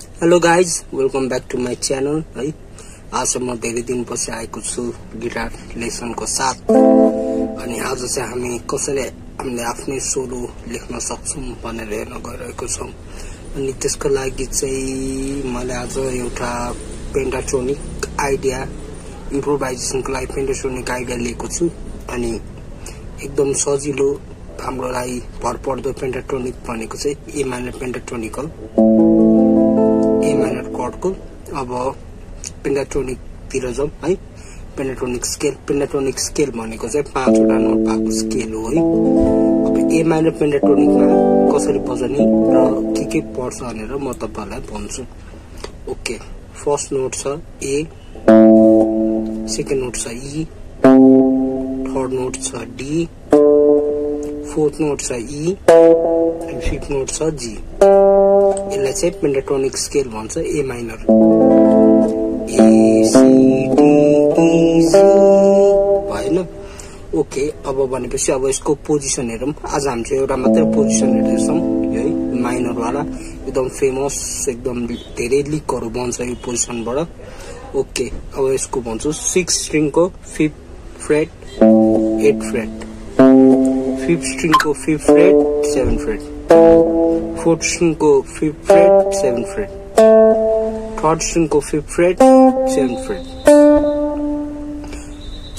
Hello guys welcome back to my channel है आज म धेरै दिनपछि आएको छु गिटार लेसनको साथ। अनि आज चाहिँ हामी कसरी हामीले आफ्नै सोलो लेख्न सक्छौँ भनेर हेर्न गइरहेको छौँ। अनि त्यसको लागि चाहिँ मैले आज एउटा पेन्टाट्रोनिक आइडिया इम्प्रोभाइजेसनको लागि पेन्टाट्रोनिक आइडिया लिएको छु। अनि एकदम सजिलो हाम्रो लागि भरपर्दो पेन्टाट्रोनिक भनेको चाहिँ ए माइनर पेन्टाट्रोनिक हो ए माइनर कर्डको अब पेन्डाट्रोनिकतिर जाउँ है? पेन्डाट्रोनिक स्केल पेन्डाट्रोनिक स्केल भनेको चाहिँ पाँचवटा नोट भएको स्केल हो है? अब ए माइनर पेन्डाट्रोनिकमा कसरी बजाउने र के के पर्छ भनेर म तपाईँहरूलाई भन्छु। ओके फर्स्ट नोट छ ए सेकेन्ड नोट छ ई थर्ड नोट छ डी फोर्थ नोट छ ई एन्ड फिफ्थ नोट छ जी यसलाई चाहिँ पेन्टाटोनिक स्केल भन्छ ए माइनर भएन? ओके अब भनेपछि अब यसको पोजिसन हेरौँ। आज हामी चाहिँ एउटा मात्रै पोजिसन हेर्दैछौँ है माइनरवाला एकदम फेमस एकदम धेरै लिकहरू बन्छ यो पोजिसनबाट ओके अब यसको भन्छु six स्ट्रिङको fifth fret eight fret fifth स्ट्रिङको fifth fret seven fret fourth स्ट्रिङको fifth fret seven fret third स्ट्रिङको fifth fret seven fret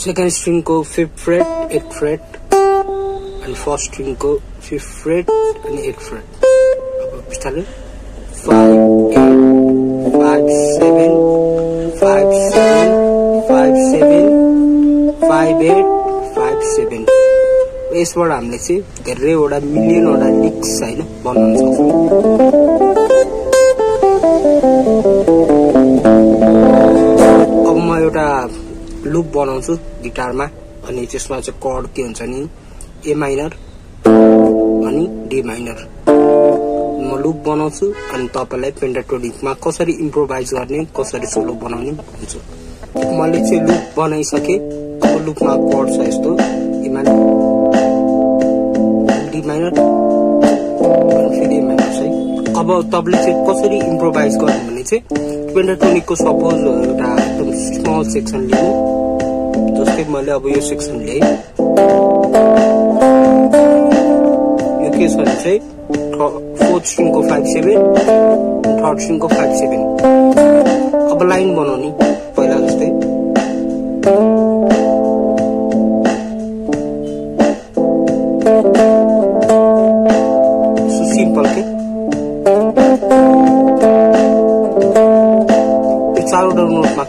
second स्ट्रिङको fifth fret eight freight अनि फर्स्ट स्ट्रिङको फिफ्थ फ्रेट अनि एट फ्रेट अब बिस्तारै five at यसबाट हामीले चाहिँ धेरैवटा मिलियनवटा लिक्स होइन बनाउन सक्छौँ। अब म एउटा लुप बनाउँछु गिटारमा अनि त्यसमा चाहिँ कर्ड के हुन्छ नि ए माइनर अनि डी माइनर। म लुप बनाउँछु अनि तपाईँलाई पेन्टाटोनिकमा कसरी इम्प्रोभाइज गर्ने कसरी सोलो बनाउने भन्छु मैले चाहिँ लुप बनाइसकेँ। अब लुपमा कर्ड छ यस्तो ए माइनर। डी माइनर अब तपाईँले चाहिँ कसरी इम्प्रोभाइज गर्नु भने चाहिँ पेन्टाटोनिकको सपोज एउटा एकदम स्मल सेक्सन लिनु। जस्तै मैले अब यो सेक्सन लिएँ। यो के छ भने चाहिँ फोर्थ स्ट्रिङको फाइभ सेभेन थर्ड स्ट्रिङको फाइभ सेभेन अब लाइन बनाउने।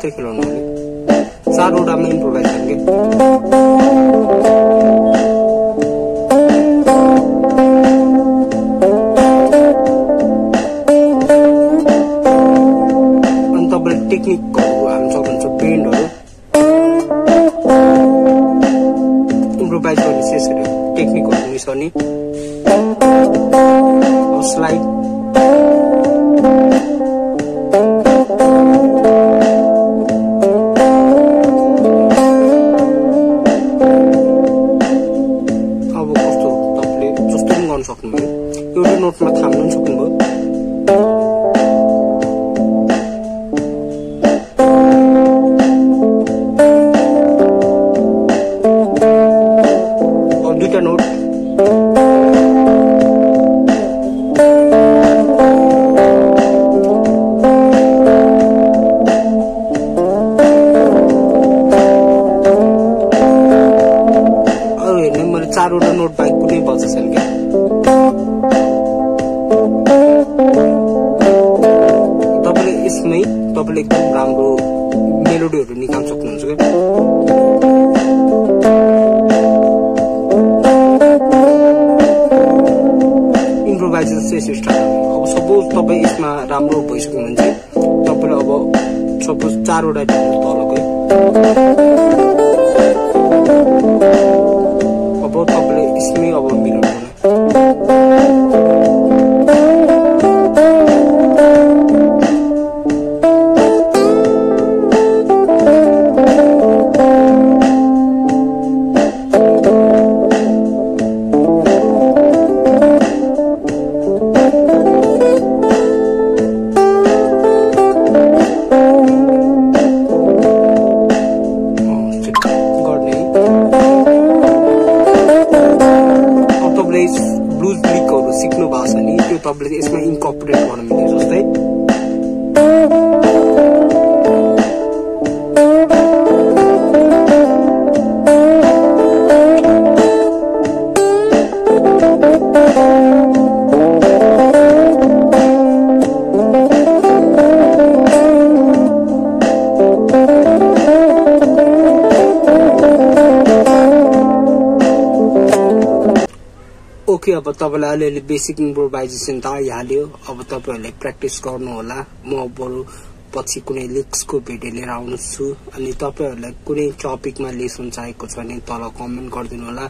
नोट मात्रै खेलाउनु भने चारवटामा इम्प्रोभाइज गर्ने अनि तपाईँले टेक्निकहरू हाल्नु सक्नुहुन्छ बेन्डहरू इम्प्रोभाइज गर्ने यसरी टेक्निकहरू मिसाउने स्लाइड एउटै नोटमा थाम्नु पनि सक्नुभयो दुईटा नोट चारवटा नोट बाहेक कुनै बजेको छैन क्या तपाईँले एकदम राम्रो मेलोडीहरू निकाल्न सक्नुहुन्छ क्या? इम्प्रोभाइजेसन चाहिँ यसो स्टार्ट अब सपोज तपाईँ यसमा राम्रो चाहिँ तपाईँले अब सपोज चारवटा तलकै तपाईँले ब्लुज ब्लिकहरू सिक्नु भएको छ नि त्यो तपाईँले यसमा इन्कपरेट गर्नु मिल्यो जस्तै अब तपाईँलाई अलिअलि बेसिक इम्प्रोभाइजेसन त आइहाल्यो। अब तपाईँहरूले प्र्याक्टिस गर्नु होला म बरु पछि कुनै लिक्सको भिडियो लिएर आउनेछु। अनि तपाईँहरूलाई कुनै टपिकमा लेसन चाहिएको छ भने तल कमेन्ट गरिदिनु होला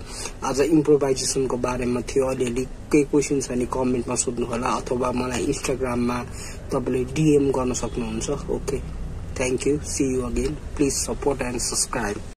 आज इम्प्रोभाइजेसनको बारेमा थियो। अलिअलि केही क्वेसन छ भने कमेन्टमा सोध्नु होला अथवा मलाई इन्स्टाग्राममा तपाईँले डिएम गर्न सक्नुहुन्छ। Okay thank you see you again please support and subscribe